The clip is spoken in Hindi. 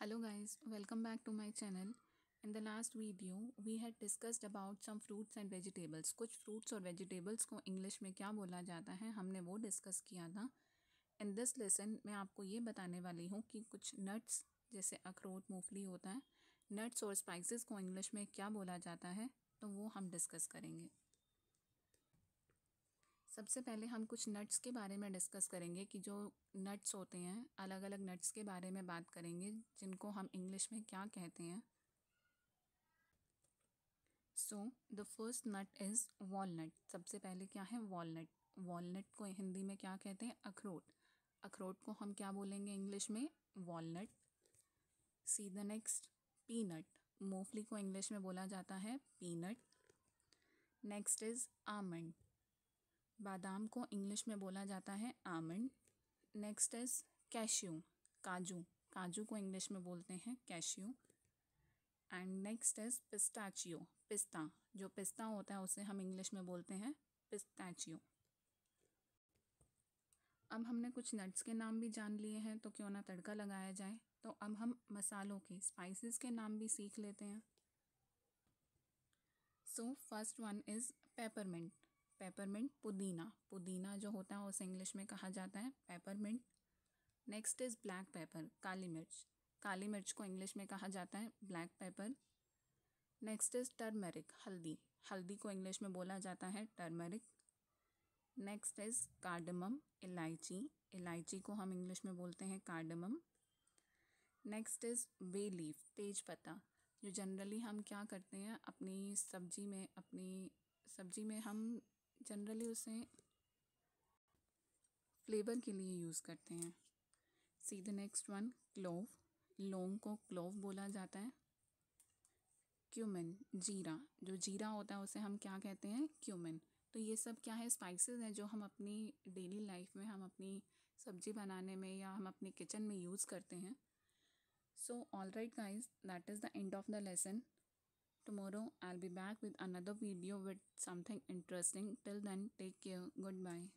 hello guys welcome back to my channel in the last video we had discussed about some fruits and vegetables कुछ fruits और vegetables को english में क्या बोला जाता है हमने वो discuss किया था in this lesson मैं आपको ये बताने वाली हूँ कि कुछ nuts जैसे अखरोट मूंगफली होता है nuts और spices को english में क्या बोला जाता है तो वो हम discuss करेंगे सबसे पहले हम कुछ नट्स के बारे में डिस्कस करेंगे कि जो नट्स होते हैं अलग अलग नट्स के बारे में बात करेंगे, जिनको हम इंग्लिश में क्या कहते हैं। So the first nut is walnut सबसे पहले क्या है वॉलनट वॉलनट को हिंदी में क्या कहते हैं? अखरोट। अखरोट को हम क्या बोलेंगे इंग्लिश में? Walnut see the next peanut मूंगफली को इंग्लिश में बोला जाता है पीनट नेक्स्ट इज़ आमंड बादाम को इंग्लिश में बोला जाता है आमंड। नेक्स्ट इज़ कैश्यू, काजू। काजू को इंग्लिश में बोलते हैं cashew. And next is pistachio, पिस्ता। जो पिस्ता होता है, उसे हम इंग्लिश में बोलते हैं पिस्ताचियो। अब हमने कुछ नट्स के नाम भी जान लिए हैं तो क्यों ना तड़का लगाया जाए। तो अब हम मसालों के स्पाइसेस के नाम भी सीख लेते हैं। So first one is peppermint peppermint पुदीना पुदीना जो होता है, उसे इंग्लिश में कहा जाता है peppermint next is black pepper काली मिर्च. काली मिर्च को इंग्लिश में कहा जाता है black pepper next is turmeric हल्दी. हल्दी को इंग्लिश में बोला जाता है टर्मरिक नेक्स्ट इज़ कार्डमम इलायची. इलायची को हम इंग्लिश में बोलते हैं cardamom next is bay leaf तेज पत्ता. जो जनरली हम क्या करते हैं, अपनी सब्ज़ी में, अपनी सब्ज़ी में हम जनरली उसे फ्लेवर के लिए यूज़ करते हैं। See the next one clove लौंग को क्लोव बोला जाता है। क्यूमिन जीरा। जो जीरा होता है, उसे हम क्या कहते हैं? क्यूमिन तो ये सब क्या है? स्पाइसेस हैं जो हम अपनी डेली लाइफ में, हम अपनी सब्ज़ी बनाने में या हम अपने किचन में यूज़ करते हैं। So all right guys that is the end of the lesson Tomorrow I'll be back with another video with something interesting. Till then, take care. Goodbye.